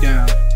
down.